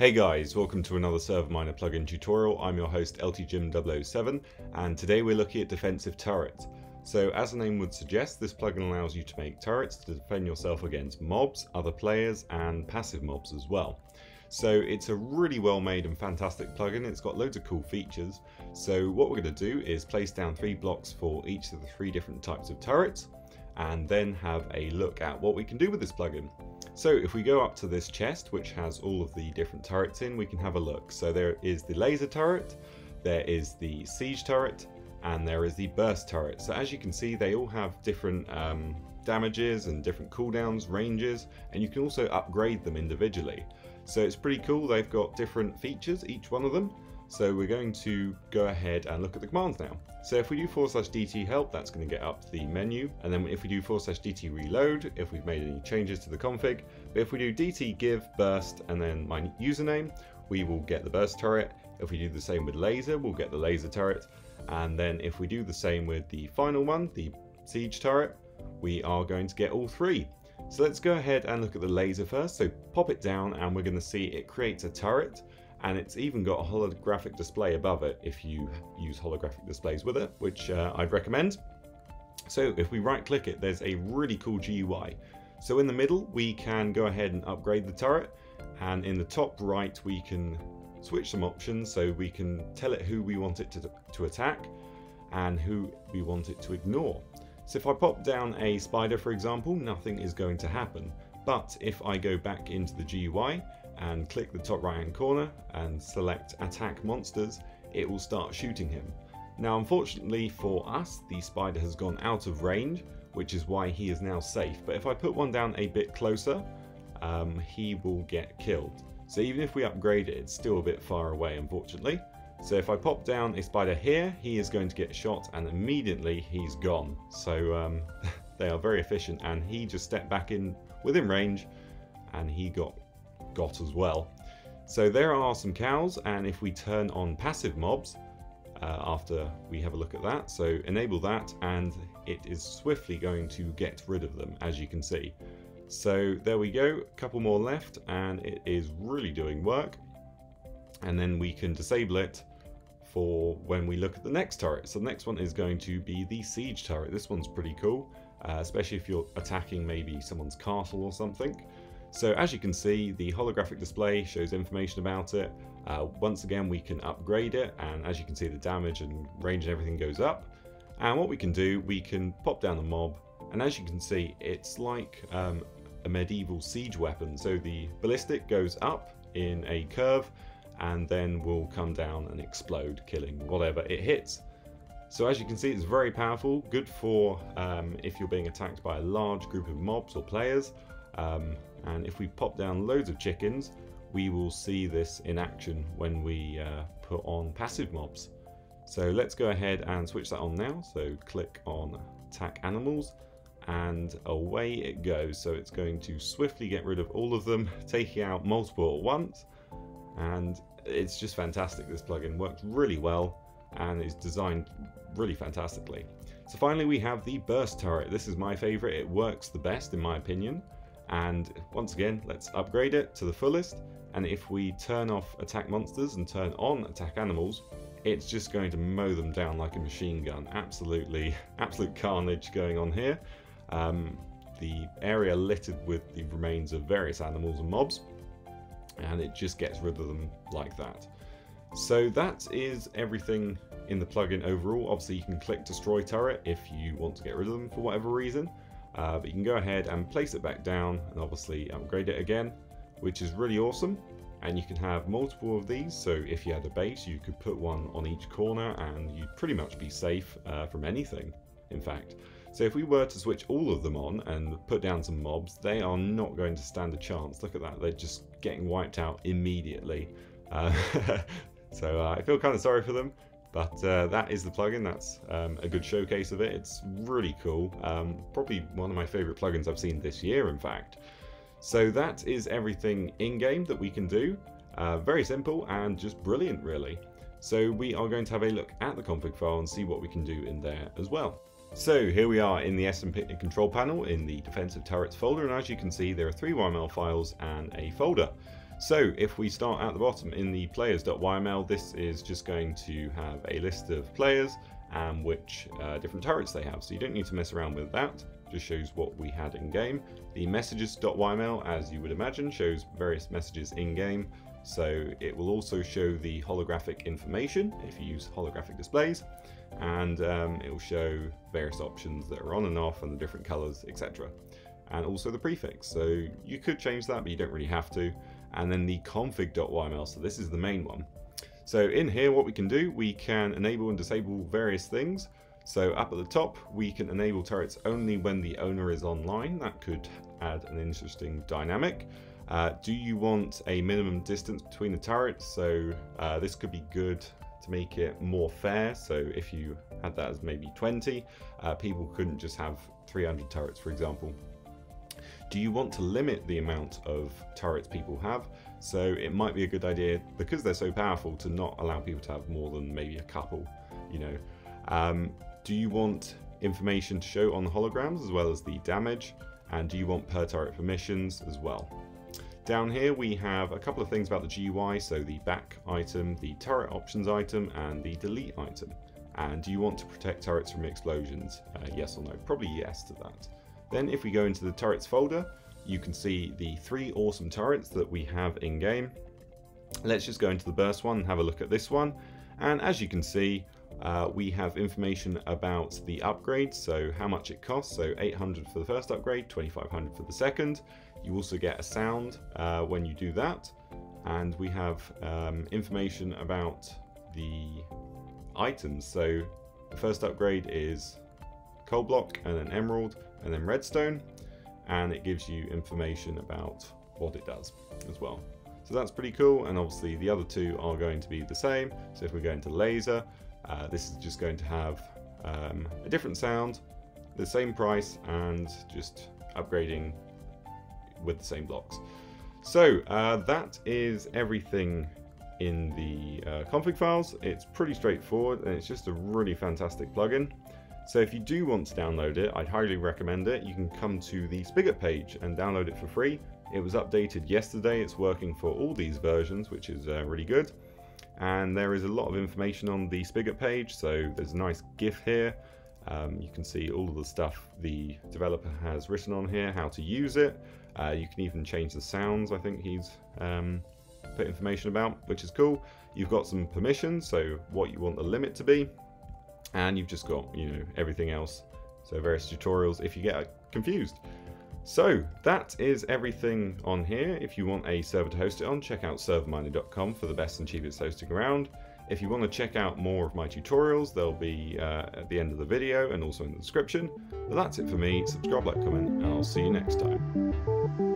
Hey guys, welcome to another Serverminer plugin tutorial. I'm your host LTJim007 and today we're looking at defensive turrets. So as the name would suggest, this plugin allows you to make turrets to defend yourself against mobs, other players and passive mobs as well. So it's a really well made and fantastic plugin, it's got loads of cool features. So what we're going to do is place down three blocks for each of the three different types of turrets and then have a look at what we can do with this plugin. So if we go up to this chest, which has all of the different turrets in, we can have a look. So there is the laser turret, there is the siege turret, and there is the burst turret. So as you can see, they all have different um, damages and different cooldowns, ranges, and you can also upgrade them individually. So it's pretty cool, they've got different features, each one of them. So we're going to go ahead and look at the commands now. So if we do forward slash dt help, that's going to get up the menu. And then if we do forward slash dt reload, if we've made any changes to the config. But if we do dt give burst and then my username, we will get the burst turret. If we do the same with laser, we'll get the laser turret. And then if we do the same with the final one, the siege turret, we are going to get all three. So let's go ahead and look at the laser first. So pop it down and we're going to see it creates a turret and it's even got a holographic display above it if you use holographic displays with it, which uh, I'd recommend. So if we right click it, there's a really cool GUI. So in the middle, we can go ahead and upgrade the turret, and in the top right, we can switch some options so we can tell it who we want it to, to attack and who we want it to ignore. So if I pop down a spider, for example, nothing is going to happen. But if I go back into the GUI and click the top right hand corner and select attack monsters, it will start shooting him. Now unfortunately for us, the spider has gone out of range, which is why he is now safe. But if I put one down a bit closer, um, he will get killed. So even if we upgrade it, it's still a bit far away unfortunately. So if I pop down a spider here, he is going to get shot and immediately he's gone. So um, they are very efficient and he just stepped back in within range and he got got as well. So there are some cows, and if we turn on passive mobs, uh, after we have a look at that, so enable that, and it is swiftly going to get rid of them, as you can see. So there we go, a couple more left, and it is really doing work. And then we can disable it for when we look at the next turret. So the next one is going to be the siege turret. This one's pretty cool, uh, especially if you're attacking maybe someone's castle or something. So as you can see, the holographic display shows information about it. Uh, once again, we can upgrade it, and as you can see, the damage and range and everything goes up. And what we can do, we can pop down the mob, and as you can see, it's like um, a medieval siege weapon. So the ballistic goes up in a curve, and then will come down and explode, killing whatever it hits. So as you can see, it's very powerful, good for um, if you're being attacked by a large group of mobs or players. Um, and if we pop down loads of chickens, we will see this in action when we uh, put on passive mobs. So let's go ahead and switch that on now. So click on attack animals and away it goes. So it's going to swiftly get rid of all of them, taking out multiple at once. And it's just fantastic. This plugin works really well and is designed really fantastically. So finally we have the burst turret. This is my favorite. It works the best in my opinion. And once again, let's upgrade it to the fullest. And if we turn off attack monsters and turn on attack animals, it's just going to mow them down like a machine gun. Absolutely, absolute carnage going on here. Um, the area littered with the remains of various animals and mobs, and it just gets rid of them like that. So that is everything in the plugin overall. Obviously you can click destroy turret if you want to get rid of them for whatever reason. Uh, but you can go ahead and place it back down and obviously upgrade it again, which is really awesome. And you can have multiple of these, so if you had a base, you could put one on each corner and you'd pretty much be safe uh, from anything, in fact. So if we were to switch all of them on and put down some mobs, they are not going to stand a chance. Look at that, they're just getting wiped out immediately. Uh, so uh, I feel kind of sorry for them, but uh, that is the plugin. That's um, a good showcase of it. It's really cool. Um, probably one of my favorite plugins I've seen this year, in fact. So that is everything in-game that we can do. Uh, very simple and just brilliant, really. So we are going to have a look at the config file and see what we can do in there as well. So here we are in the SMP control panel in the defensive turrets folder and as you can see there are three YML files and a folder. So if we start at the bottom in the players.yml, this is just going to have a list of players and which uh, different turrets they have. So you don't need to mess around with that, just shows what we had in game. The messages.yml, as you would imagine, shows various messages in game. So it will also show the holographic information if you use holographic displays and um, it will show various options that are on and off and the different colors, etc. And also the prefix. So you could change that, but you don't really have to. And then the config.yml, so this is the main one. So in here, what we can do, we can enable and disable various things. So up at the top, we can enable turrets only when the owner is online. That could add an interesting dynamic. Uh, do you want a minimum distance between the turrets? So uh, this could be good to make it more fair. So if you had that as maybe 20, uh, people couldn't just have 300 turrets, for example. Do you want to limit the amount of turrets people have? So it might be a good idea, because they're so powerful, to not allow people to have more than maybe a couple, you know. Um, do you want information to show on the holograms as well as the damage? And do you want per turret permissions as well? Down here we have a couple of things about the GUI, so the back item, the turret options item, and the delete item. And do you want to protect turrets from explosions? Uh, yes or no? Probably yes to that. Then if we go into the turrets folder, you can see the three awesome turrets that we have in game. Let's just go into the burst one and have a look at this one. And as you can see, uh, we have information about the upgrade, so how much it costs. So 800 for the first upgrade, 2500 for the second. You also get a sound uh, when you do that. And we have um, information about the items. So the first upgrade is coal block and then emerald and then redstone. And it gives you information about what it does as well. So that's pretty cool. And obviously the other two are going to be the same. So if we go into laser, uh, this is just going to have um, a different sound, the same price, and just upgrading with the same blocks. So uh, that is everything in the uh, config files. It's pretty straightforward and it's just a really fantastic plugin. So if you do want to download it, I'd highly recommend it. You can come to the Spigot page and download it for free. It was updated yesterday. It's working for all these versions, which is uh, really good. And there is a lot of information on the Spigot page. So there's a nice GIF here. Um, you can see all of the stuff the developer has written on here, how to use it. Uh, you can even change the sounds, I think he's um, put information about, which is cool. You've got some permissions, so what you want the limit to be, and you've just got, you know, everything else. So various tutorials if you get confused. So that is everything on here. If you want a server to host it on, check out serverminer.com for the best and cheapest hosting around. If you want to check out more of my tutorials, they'll be uh, at the end of the video and also in the description. But that's it for me. Subscribe, like, comment, and I'll see you next time.